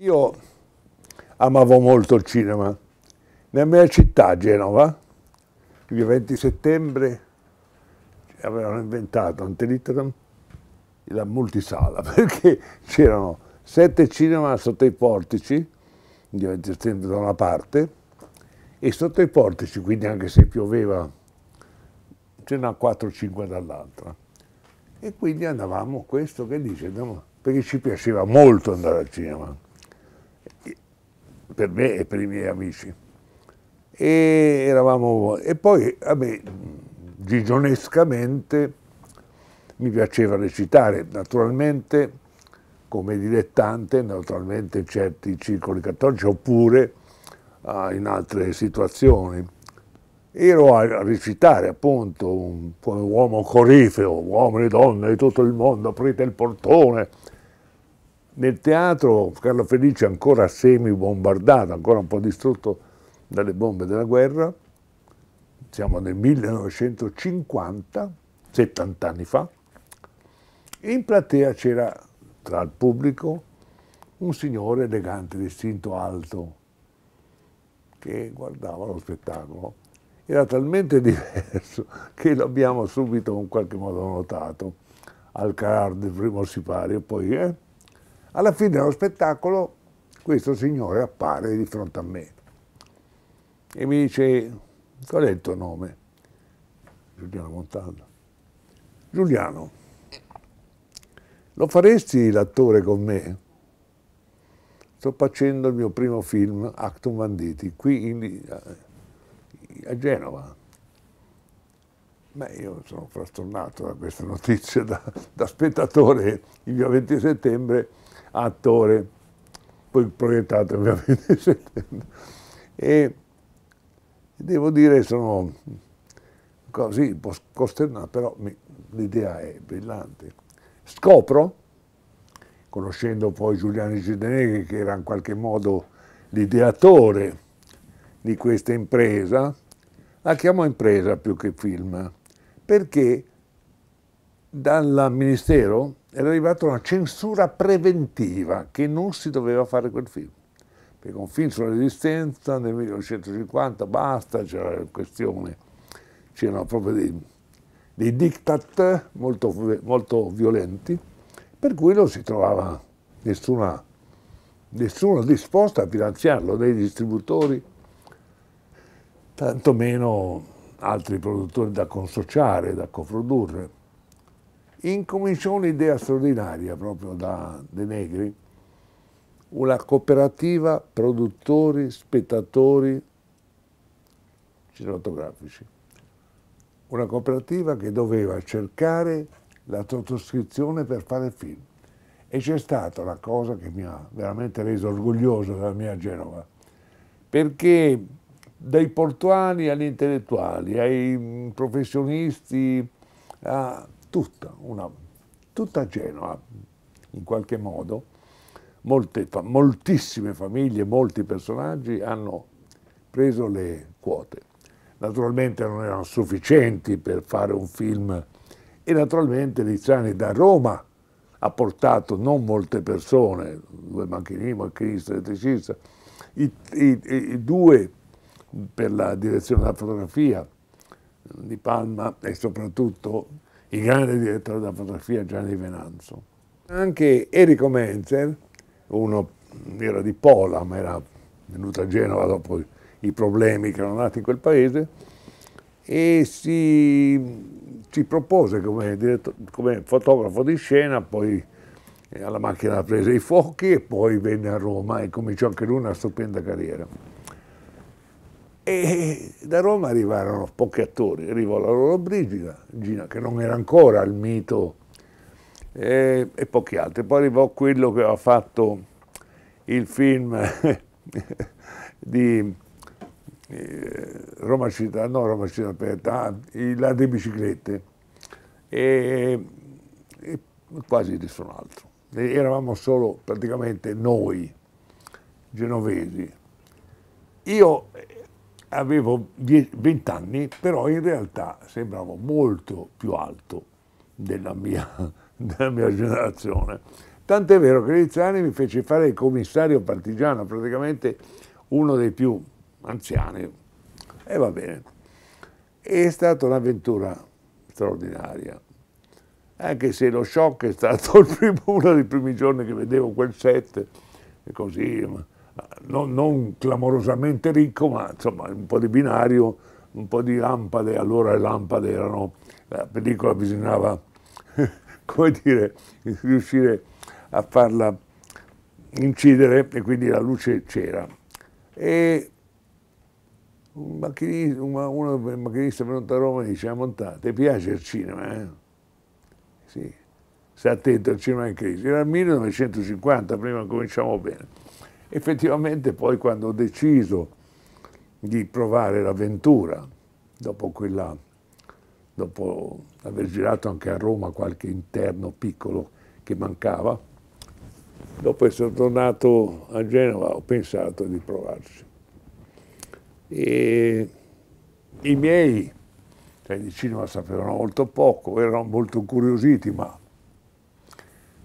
Io amavo molto il cinema. Nella mia città, Genova, il 20 settembre avevano inventato Antelitteram la multisala perché c'erano sette cinema sotto i portici, il 20 settembre da una parte, e sotto i portici, quindi anche se pioveva, ce n'era 4-5 dall'altra. E quindi andavamo, questo che dice, perché ci piaceva molto andare al cinema per me e per i miei amici. E, eravamo, e poi, vabbè, gigionescamente mi piaceva recitare, naturalmente come dilettante, naturalmente in certi circoli cattolici, oppure uh, in altre situazioni. Ero a, a recitare appunto un, come uomo corifeo, uomini e donne di tutto il mondo, aprite il portone, nel teatro Carlo Felice ancora semi bombardato, ancora un po' distrutto dalle bombe della guerra, siamo nel 1950, 70 anni fa, in platea c'era tra il pubblico un signore elegante, distinto, alto, che guardava lo spettacolo. Era talmente diverso che l'abbiamo subito in qualche modo notato. Al carar del primo sipario, poi eh, alla fine dello spettacolo questo signore appare di fronte a me e mi dice, qual è il tuo nome? Giuliano Montaldo. Giuliano, lo faresti l'attore con me? Sto facendo il mio primo film, Actum Banditi, qui in, a Genova. Beh, io sono frastornato da questa notizia, da, da spettatore il mio 20 settembre attore, poi proiettato ovviamente e devo dire sono così un po' costernato, però l'idea è brillante. Scopro, conoscendo poi Giuliano Cideneghi che era in qualche modo l'ideatore di questa impresa, la chiamo impresa più che film, perché dal Ministero era arrivata una censura preventiva che non si doveva fare quel film. Perché un film sulla resistenza nel 1950 basta, c'era la questione, c'erano proprio dei, dei diktat molto, molto, violenti, per cui non si trovava nessuna, nessuno disposto a finanziarlo, dei distributori, tantomeno altri produttori da consociare, da coprodurre incominciò un'idea straordinaria proprio da De Negri, una cooperativa produttori, spettatori cinematografici. Una cooperativa che doveva cercare la sottoscrizione per fare film. E c'è stata la cosa che mi ha veramente reso orgoglioso della mia Genova, perché dai portuali agli intellettuali, ai professionisti, a tutta, una, tutta Genova, in qualche modo, molte, moltissime famiglie, molti personaggi hanno preso le quote. Naturalmente non erano sufficienti per fare un film e naturalmente Lizzani da Roma ha portato non molte persone, due macchinini, macchinista, elettricista, i, i, i due per la direzione della fotografia di Palma e soprattutto il grande direttore della fotografia Gianni Venanzo. Anche Enrico Menzer, uno era di Pola, ma era venuto a Genova dopo i problemi che erano nati in quel paese, e si, si propose come, come, fotografo di scena, poi alla macchina da presa i fuochi e poi venne a Roma e cominciò anche lui una stupenda carriera. E da Roma arrivarono pochi attori, arrivò la loro Brigida, Gina, che non era ancora il mito, e, e pochi altri. Poi arrivò quello che aveva fatto il film di eh, Roma Città, no Roma Città Aperta, ah, la delle biciclette, e, e quasi nessun altro. E eravamo solo praticamente noi, genovesi. Io avevo 20 anni, però in realtà sembravo molto più alto della mia, della mia generazione, Tant'è vero che Lizzani mi fece fare il commissario partigiano, praticamente uno dei più anziani. E va bene. È stata un'avventura straordinaria, anche se lo shock è stato primo, uno dei primi giorni che vedevo quel set, e così, non, non clamorosamente ricco, ma insomma un po' di binario, un po' di lampade, allora le lampade erano, la pellicola bisognava, come dire, riuscire a farla incidere e quindi la luce c'era. E un macchinista, uno dei macchinisti venuto a Roma dice, Montà, ti piace il cinema? Eh? Sì, stai attento al cinema in crisi. Era il 1950, prima cominciamo bene. Effettivamente poi quando ho deciso di provare l'avventura, dopo, quella, dopo aver girato anche a Roma qualche interno piccolo che mancava, dopo essere tornato a Genova ho pensato di provarci. E i miei, cioè di cinema sapevano molto poco, erano molto curiositi, ma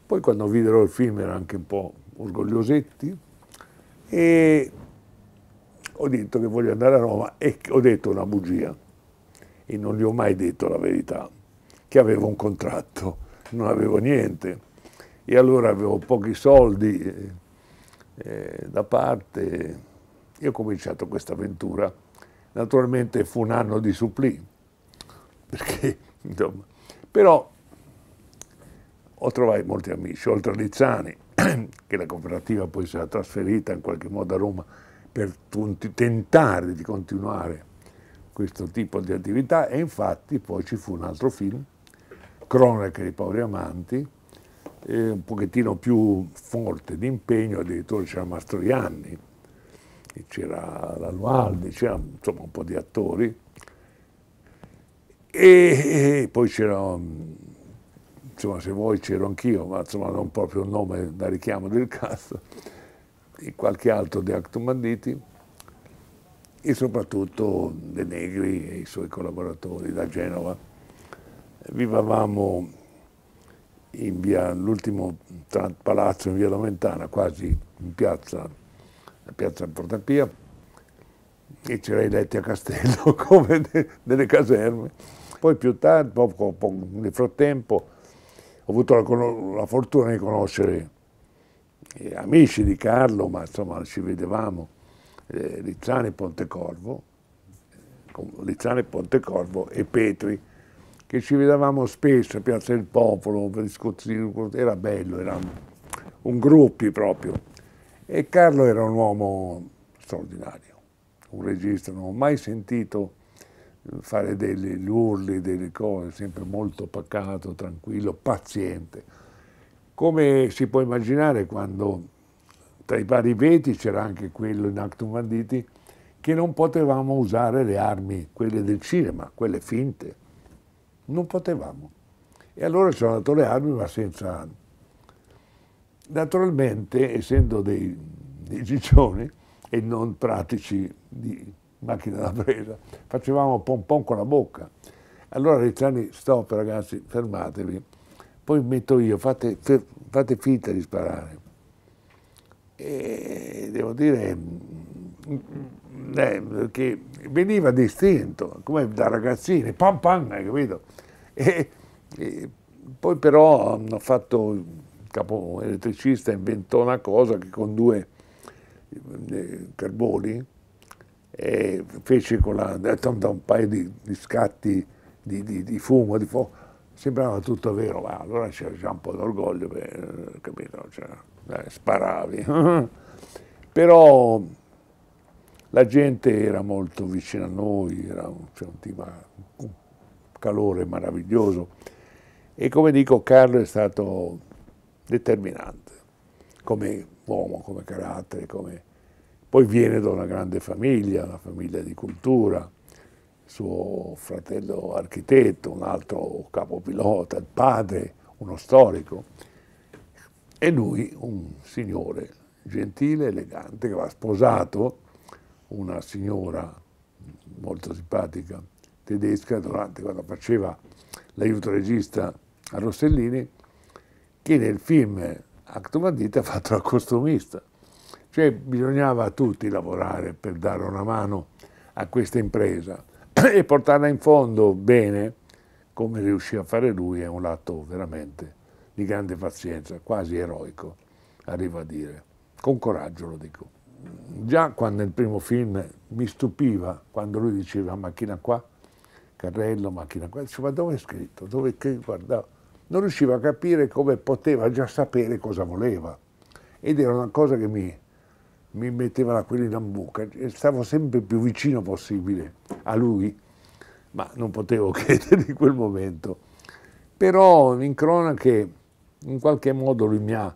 poi quando videro il film erano anche un po' orgogliosetti e ho detto che voglio andare a Roma e ho detto una bugia. E non gli ho mai detto la verità, che avevo un contratto, non avevo niente. E allora avevo pochi soldi eh, eh, da parte. E ho cominciato questa avventura. Naturalmente fu un anno di supplì, perché insomma, però ho trovato molti amici, oltre a Lizzani, che la cooperativa poi era trasferita in qualche modo a Roma per tentare di continuare questo tipo di attività. E infatti poi ci fu un altro film, Cronache dei poveri amanti, eh, un pochettino più forte di impegno, addirittura c'era Mastroianni, c'era Lalualdi, c'era insomma un po' di attori. E, e poi c'era insomma se vuoi c'ero anch'io, ma insomma non proprio un nome da richiamo del cast, e qualche altro di Actum Banditi, e soprattutto De Negri e i suoi collaboratori da Genova. Vivavamo in via, l'ultimo palazzo in via Lomentana, quasi in piazza, piazza Portapia, e c'era i letti a castello come de, delle caserme. Poi più tardi, poco, poco, nel frattempo, ho avuto la, la fortuna di conoscere eh, amici di Carlo, ma insomma ci vedevamo, eh, Lizzani Pontecorvo, Lizzani Pontecorvo e Petri, che ci vedevamo spesso a Piazza del Popolo, era bello, era un, un gruppi proprio. E Carlo era un uomo straordinario, un regista, non ho mai sentito fare degli urli, delle cose, sempre molto pacato, tranquillo, paziente. Come si può immaginare quando tra i vari veti c'era anche quello in Actum Banditi, che non potevamo usare le armi, quelle del cinema, quelle finte. Non potevamo. E allora ci hanno dato le armi, ma senza... Naturalmente, essendo dei, dei ciccioni e non pratici di macchina da presa, facevamo pom pom con la bocca. Allora Rizzani, stop ragazzi, fermatevi, poi metto io, fate, fate finta di sparare. E devo dire mm, eh, che veniva distinto, come da ragazzini, pam pam, hai capito? E, e poi però hanno fatto, il capo elettricista inventò una cosa che con due eh, carboni e fece con la, da un paio di, di scatti di, di, di, fumo, di fuoco, sembrava tutto vero, ma allora c'era già un po' d'orgoglio, capito? Cioè, eh, sparavi. Però la gente era molto vicina a noi, era un, cioè, un, un calore meraviglioso e come dico Carlo è stato determinante come uomo, come carattere, come poi viene da una grande famiglia, una famiglia di cultura, suo fratello architetto, un altro capopilota, il padre, uno storico, e lui un signore gentile, elegante, che aveva sposato una signora molto simpatica tedesca durante quando faceva l'aiuto regista a Rossellini, che nel film Acto Bandita ha fatto la costumista. Cioè bisognava a tutti lavorare per dare una mano a questa impresa e portarla in fondo bene, come riuscì a fare lui, è un atto veramente di grande pazienza, quasi eroico, arrivo a dire. Con coraggio lo dico. Già quando nel primo film mi stupiva, quando lui diceva macchina qua, carrello, macchina qua, dicevo ma dove è scritto? Dove che guardavo? Non riuscivo a capire come poteva già sapere cosa voleva. Ed era una cosa che mi, mi metteva l'aquilina in bocca. Stavo sempre più vicino possibile a lui, ma non potevo chiedere in quel momento. Però in cronache in qualche modo lui mi ha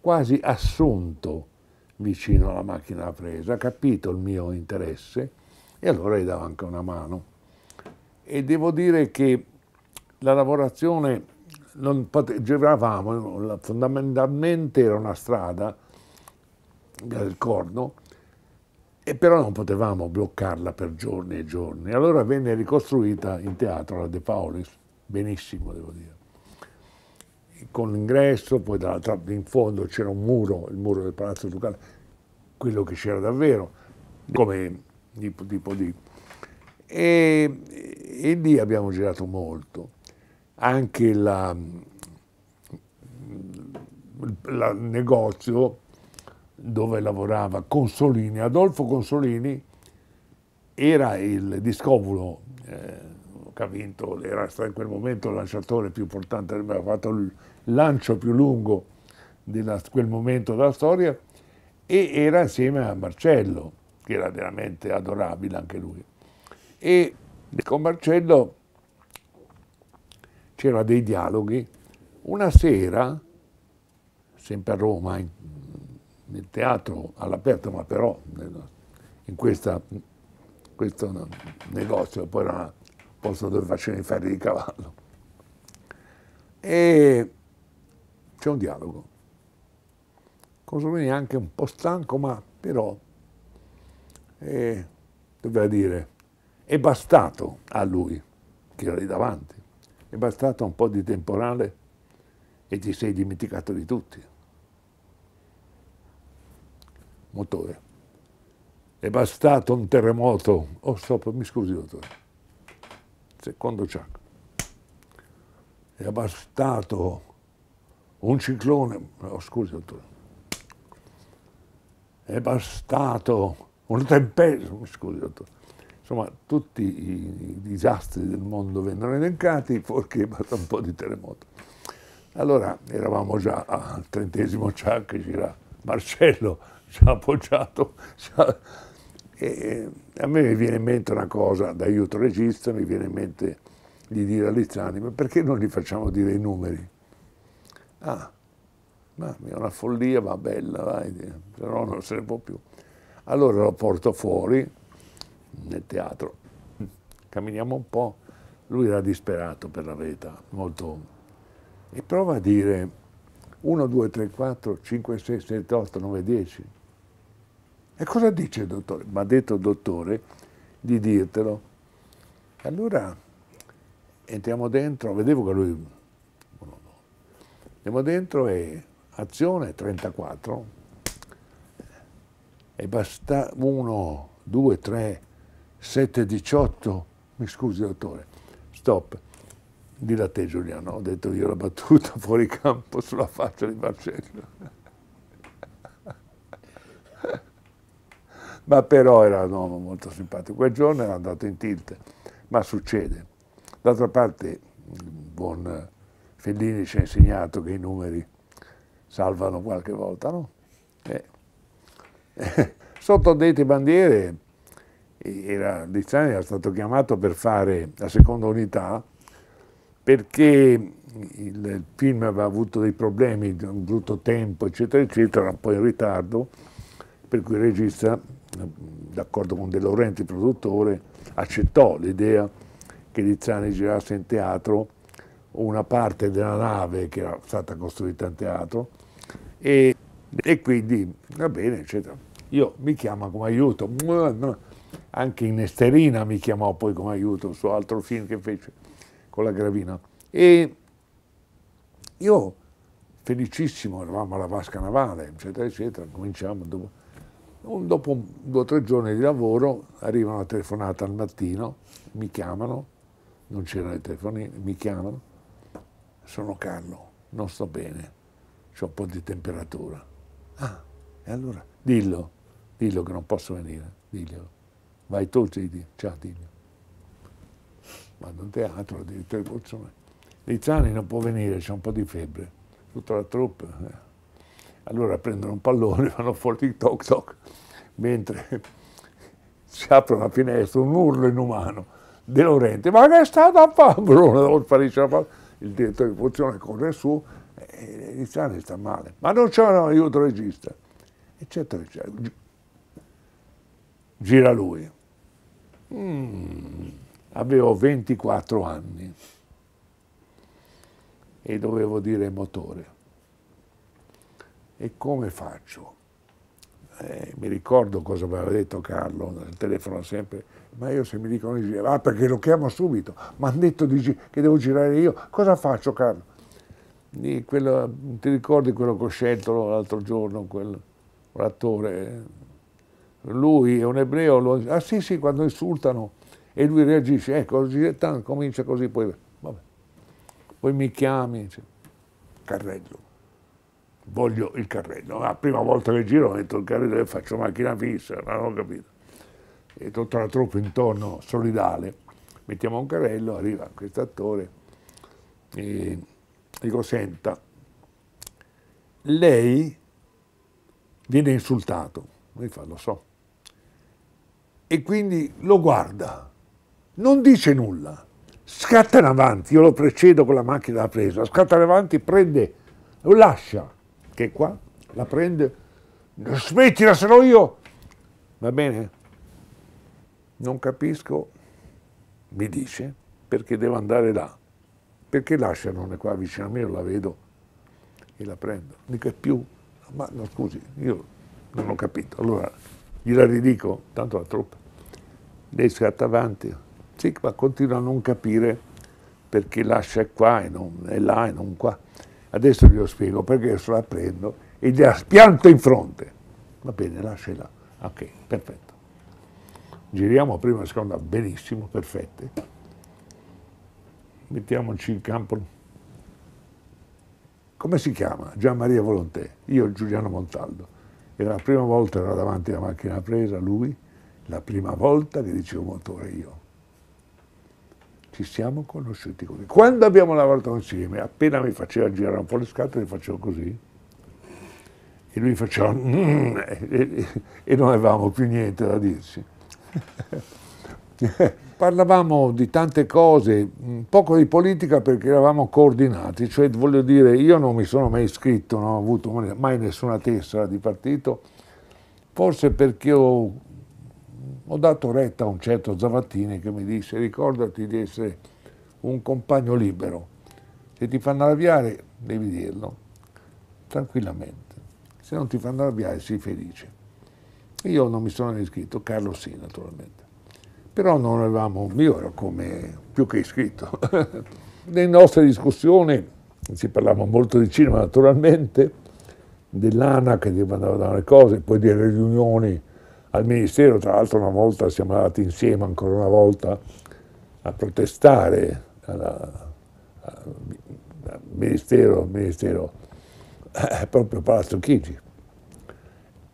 quasi assunto vicino alla macchina da presa, ha capito il mio interesse e allora gli davo anche una mano. E devo dire che la lavorazione non pote- giravamo, fondamentalmente era una strada del corno, e però non potevamo bloccarla per giorni e giorni. Allora venne ricostruita in teatro la De Paulis, benissimo devo dire con l'ingresso, poi dall'altra in fondo c'era un muro, il muro del Palazzo Ducale, quello che c'era davvero, come tipo, tipo di... E, e, lì abbiamo girato molto. Anche il negozio dove lavorava Consolini, Adolfo Consolini era il discopulo eh, che ha vinto, era stato in quel momento il lanciatore più importante, aveva fatto il lancio più lungo di quel momento della storia e era insieme a Marcello, che era veramente adorabile anche lui. E con Marcello c'erano dei dialoghi. Una sera, sempre a Roma, in, nel teatro all'aperto, ma però in questa, questo negozio, poi era un posto dove facevano i ferri di cavallo. E c'è un dialogo. Cosolini è anche un po' stanco, ma però eh, doveva dire, è bastato a lui, che era lì davanti, è bastato un po' di temporale e ti sei dimenticato di tutti. Motore. È bastato un terremoto. Oh, stop, mi scusi, dottore. Secondo Chuck. È bastato un ciclone, oh, scusi dottore, è bastato un tempesta, scusi dottore, insomma tutti i, disastri del mondo vennero elencati, fuorché basta un po' di terremoto. Allora eravamo già al trentesimo ciak, c'era Marcello già appoggiato, già, e a me mi viene in mente una cosa, da aiuto regista, mi viene in mente di dire a Lizzani, ma perché non gli facciamo dire i numeri? Ah, ma è una follia, ma bella, vai, però non se ne può più. Allora lo porto fuori nel teatro, camminiamo un po', lui era disperato per la verità, molto... E prova a dire 1, 2, 3, 4, 5, 6, 7, 8, 9, 10. E cosa dice il dottore? Mi ha detto il dottore di dirtelo. Allora entriamo dentro, vedevo che lui Andiamo dentro e azione 34 e basta 1, 2, 3, 7, 18, mi scusi dottore, stop, di da te Giuliano, ho detto io la battuta fuori campo sulla faccia di Marcello. Ma però era un uomo molto simpatico. Quel giorno era andato in tilt, ma succede. D'altra parte, buon Fellini ci ha insegnato che i numeri salvano qualche volta, no? Eh. Sotto dette bandiere era, Lizzani era stato chiamato per fare la seconda unità perché il film aveva avuto dei problemi, un brutto tempo, eccetera, eccetera, era un po' in ritardo, per cui il regista, d'accordo con De Laurenti, il produttore, accettò l'idea che Lizzani girasse in teatro una parte della nave che era stata costruita in teatro e, e quindi va bene, eccetera. Io mi chiama come aiuto, anche in Esterina mi chiamò poi come aiuto, suo altro film che fece con la Gravina. E io felicissimo, eravamo alla vasca navale, eccetera, eccetera, cominciamo, dopo, dopo due o tre giorni di lavoro arriva una telefonata al mattino, mi chiamano, non c'erano i telefoni, mi chiamano, sono Carlo, non sto bene, ho un po' di temperatura. Ah, e allora dillo, dillo che non posso venire, diglielo. Vai tu, Gigi, ciao, dillo. Vado in teatro, il di produzione. Lizzani non può venire, c'è un po' di febbre tutta la troupe. Eh. Allora prendono un pallone, fanno fuori toc toc, mentre si apre una finestra, un urlo inumano. De Laurenti, ma che è stata a fare? Bruno sparisce la palla, il direttore di produzione corre su e Lizzani sta male. Ma non c'è un aiuto regista, eccetera, eccetera. Gira lui. Mm, avevo 24 anni e dovevo dire motore. E come faccio? Eh, mi ricordo cosa aveva detto Carlo nel telefono sempre, ma io se mi dicono di girare, ah perché lo chiamo subito, mi hanno detto che devo girare io, cosa faccio Carlo? Quello, ti ricordi quello che ho scelto l'altro giorno, quell'attore? Lui è un ebreo, lo, ah sì sì, quando insultano e lui reagisce, ecco, comincia così, poi poi mi chiami, cioè, carrello, voglio il carrello. La prima volta che giro metto il carrello e faccio macchina fissa, non ho capito. E tutta la truppa intorno, solidale, mettiamo un carrello, arriva questo attore e dico, senta, lei viene insultato, mi fa, lo so, e quindi lo guarda, non dice nulla, scatta in avanti, io lo precedo con la macchina da presa, scatta in avanti, prende, lo lascia, che è qua, la prende, smettila se no io, va bene? Non capisco, mi dice, perché devo andare là, perché lascia non è qua vicino a me, la vedo e la prendo, è più, ma no scusi, io non ho capito, allora gliela ridico, tanto la truppa, lei scatta avanti, sì, ma continua a non capire perché lascia qua e non è là e non qua. Adesso glielo spiego perché se la prendo e gli ha spianto in fronte. Va bene, lascia là. Ok, perfetto. Giriamo prima e seconda, benissimo, perfette. Mettiamoci in campo. Come si chiama? Gian Maria Volontè, io Giuliano Montaldo. Era la prima volta che ero davanti alla macchina presa, lui, la prima volta che dicevo motore io ci siamo conosciuti così. Quando abbiamo lavorato insieme, appena mi faceva girare un po' le scatole, facevo così, e lui faceva mm, e, e, non avevamo più niente da dirci. Parlavamo di tante cose, poco di politica perché eravamo coordinati, cioè voglio dire, io non mi sono mai iscritto, non ho avuto mai nessuna tessera di partito, forse perché ho ho dato retta a un certo Zavattini che mi disse ricordati di essere un compagno libero, se ti fanno arrabbiare devi dirlo tranquillamente, se non ti fanno arrabbiare sii felice. Io non mi sono iscritto, Carlo sì naturalmente, però non avevamo, io ero come più che iscritto. Nelle nostre discussioni si parlava molto di cinema naturalmente, dell'ANA che ti mandava le cose, poi delle riunioni al Ministero, tra l'altro una volta siamo andati insieme ancora una volta a protestare alla, al Ministero, ministero eh, proprio Palazzo Chigi.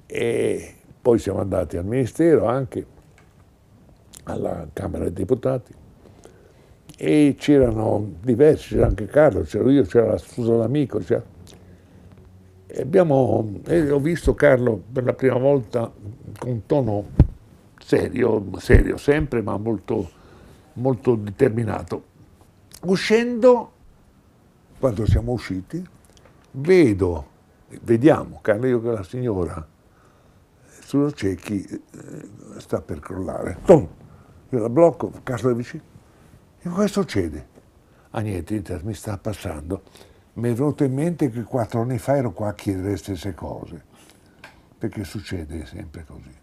E poi siamo andati al Ministero anche, alla Camera dei Deputati, e c'erano diversi, c'era anche Carlo, c'ero io, c'era la Susan Amico, c'era abbiamo, eh, ho visto Carlo per la prima volta con un tono serio, serio sempre, ma molto, molto determinato. Uscendo, quando siamo usciti, vedo, vediamo Carlo io che la signora sullo ciechi eh, sta per crollare. Tom, io la blocco, Carlo è vicino. E cosa succede? Ah niente, mi sta passando mi è venuto in mente che quattro anni fa ero qua a chiedere le stesse cose, perché succede sempre così.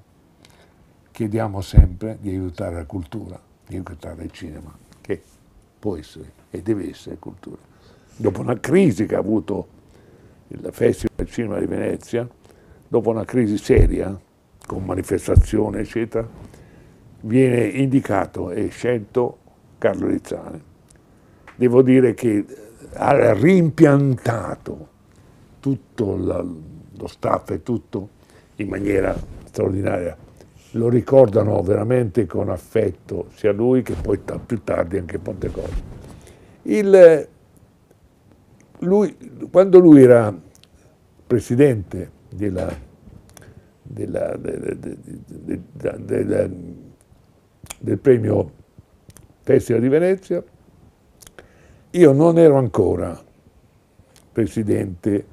Chiediamo sempre di aiutare la cultura, di aiutare il cinema, che può essere e deve essere cultura. Dopo una crisi che ha avuto il Festival del Cinema di Venezia, dopo una crisi seria, con manifestazioni, eccetera, viene indicato e scelto Carlo Rizzani. Devo dire che ha rimpiantato tutto lo staff e tutto in maniera straordinaria. Lo ricordano veramente con affetto sia lui che poi più tardi anche Pontecorvo. Quando lui era presidente della, della, de, de, de, del premio Festival di Venezia, io non ero ancora presidente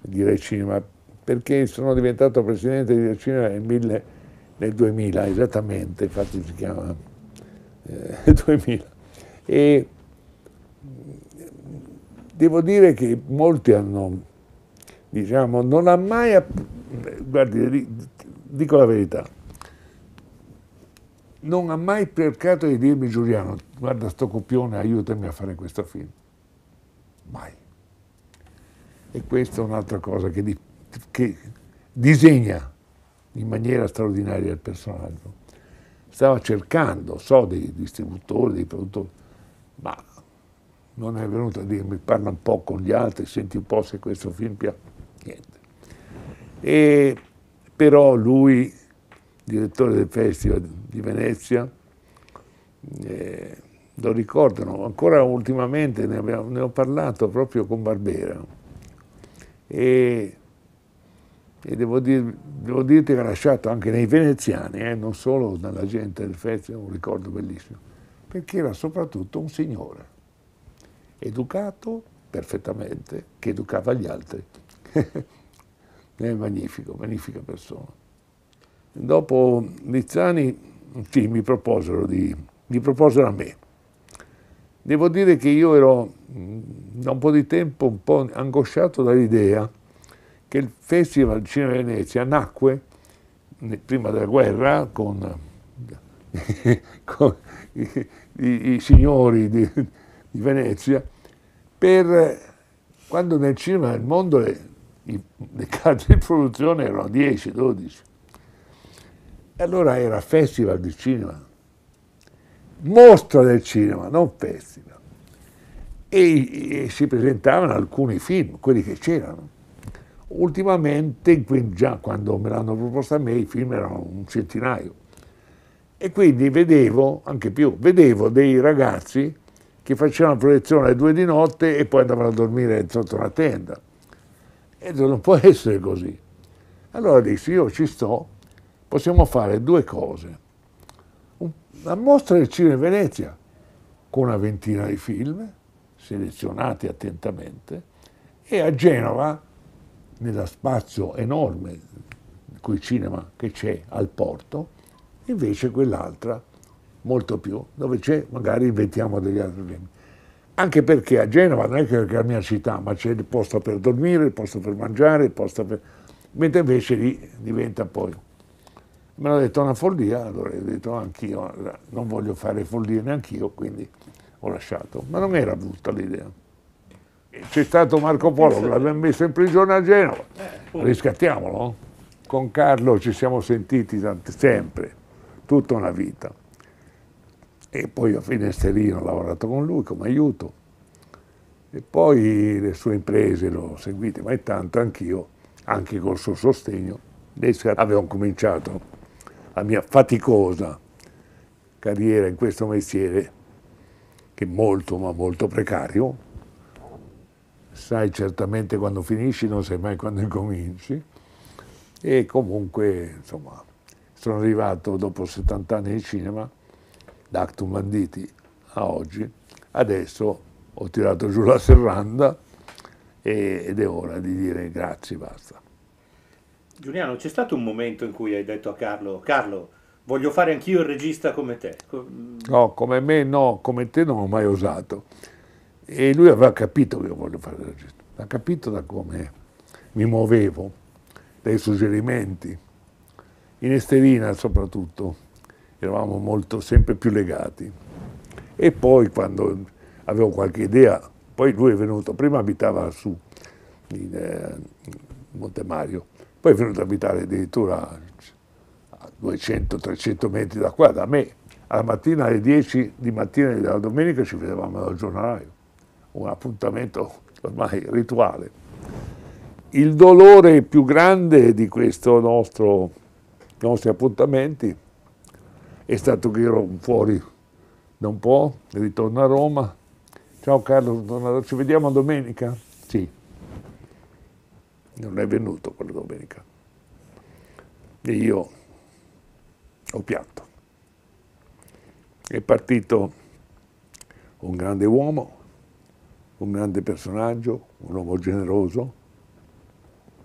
di Recinema perché sono diventato presidente di Recinema nel, mille, nel 2000 esattamente, infatti si chiama eh, 2000. E devo dire che molti hanno, diciamo, non ha mai, guardi, dico la verità, non ha mai cercato di dirmi Giuliano, guarda sto copione, aiutami a fare questo film. Mai. E questa è un'altra cosa che, di, che disegna in maniera straordinaria il personaggio. Stava cercando, so, dei distributori, dei produttori, ma non è venuto a dirmi, parla un po' con gli altri, senti un po' se questo film piace, niente. E, però lui, direttore del Festival di Venezia, eh, lo ricordano, ancora ultimamente ne, abbiamo, ne, ho parlato proprio con Barbera e, e devo, dir, devo, dirti che ha lasciato anche nei veneziani, eh, non solo nella gente del festival, un ricordo bellissimo, perché era soprattutto un signore, educato perfettamente, che educava gli altri. è magnifico, magnifica persona. Dopo Lizzani, sì, mi proposero, di, mi proposero a me Devo dire che io ero da un po' di tempo un po' angosciato dall'idea che il Festival di Cinema Venezia nacque prima della guerra con, con i, i, i, signori di, di, Venezia per quando nel cinema del mondo le, i, le case di produzione erano 10, 12. E allora era Festival di Cinema mostra del cinema, non festival. E, e si presentavano alcuni film, quelli che c'erano. Ultimamente, già quando me l'hanno proposto a me, i film erano un centinaio. E quindi vedevo, anche più, vedevo dei ragazzi che facevano proiezione alle due di notte e poi andavano a dormire sotto una tenda. E non può essere così. Allora dissi, io ci sto, possiamo fare due cose la mostra del cinema di Venezia, con una ventina di film, selezionati attentamente, e a Genova, nello spazio enorme quel cinema che c'è al porto, invece quell'altra, molto più, dove c'è, magari inventiamo degli altri film. Anche perché a Genova non è che è la mia città, ma c'è il posto per dormire, il posto per mangiare, il posto per... mentre invece lì diventa poi me l'ha detto una follia, allora ho detto anch'io, non voglio fare follie neanch'io, quindi ho lasciato. Ma non era brutta l'idea. C'è stato Marco Polo l'abbiamo messo in prigione a Genova, eh, riscattiamolo. Con Carlo ci siamo sentiti sempre, tutta una vita. E poi a Finesterino ho lavorato con lui come aiuto. E poi le sue imprese l'ho seguite, ma intanto anch'io, anche col suo sostegno, avevo cominciato la mia faticosa carriera in questo mestiere, che è molto ma molto precario, sai certamente quando finisci, non sai mai quando incominci, e comunque insomma sono arrivato dopo 70 anni di cinema, da Actum Banditi a oggi, adesso ho tirato giù la serranda ed è ora di dire grazie, basta. Giuliano, c'è stato un momento in cui hai detto a Carlo, Carlo, voglio fare anch'io il regista come te? No, come me no, come te non ho mai osato. E lui aveva capito che io voglio fare il regista, ha capito da come mi muovevo, dai suggerimenti. In Esterina soprattutto eravamo molto, sempre più legati. E poi quando avevo qualche idea, poi lui è venuto, prima abitava su, in, eh, Monte Mario. Poi è venuto ad abitare addirittura a 200-300 metri da qua, da me. Alla mattina alle 10 di mattina della domenica ci vedevamo dal giornalaio, un appuntamento ormai rituale. Il dolore più grande di questi nostri appuntamenti è stato che ero fuori da un po', ritorno a Roma. Ciao Carlo, ci vediamo domenica? Sì. Non è venuto quella domenica. E io ho pianto. È partito un grande uomo, un grande personaggio, un uomo generoso,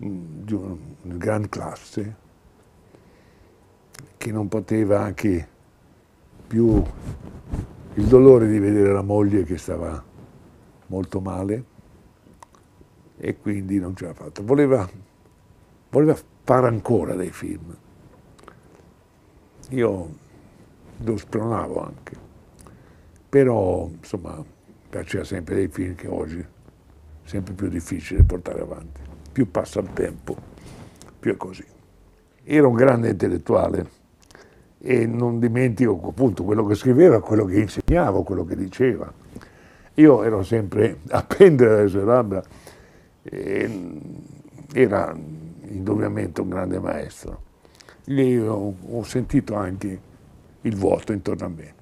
mm, di una gran classe, che non poteva anche più il dolore di vedere la moglie che stava molto male e quindi non ce l'ha fatta. Voleva, voleva fare ancora dei film. Io lo spronavo anche, però insomma piaceva sempre dei film che oggi è sempre più difficile portare avanti. Più passa il tempo, più è così. Era un grande intellettuale e non dimentico appunto quello che scriveva, quello che insegnava, quello che diceva. Io ero sempre a pendere dalle sue labbra, era indubbiamente un grande maestro. Lì ho, ho sentito anche il vuoto intorno a me,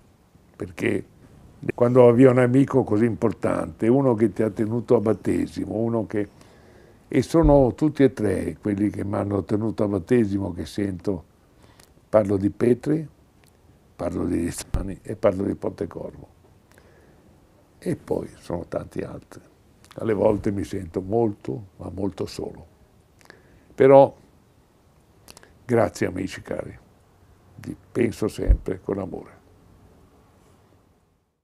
perché quando avevi un amico così importante, uno che ti ha tenuto a battesimo, uno che... E sono tutti e tre quelli che mi hanno tenuto a battesimo che sento Parlo di Petri, parlo di Rizzani e parlo di Pontecorvo. E poi sono tanti altri. Alle volte mi sento molto, ma molto solo. Però, grazie amici cari, penso sempre con amore.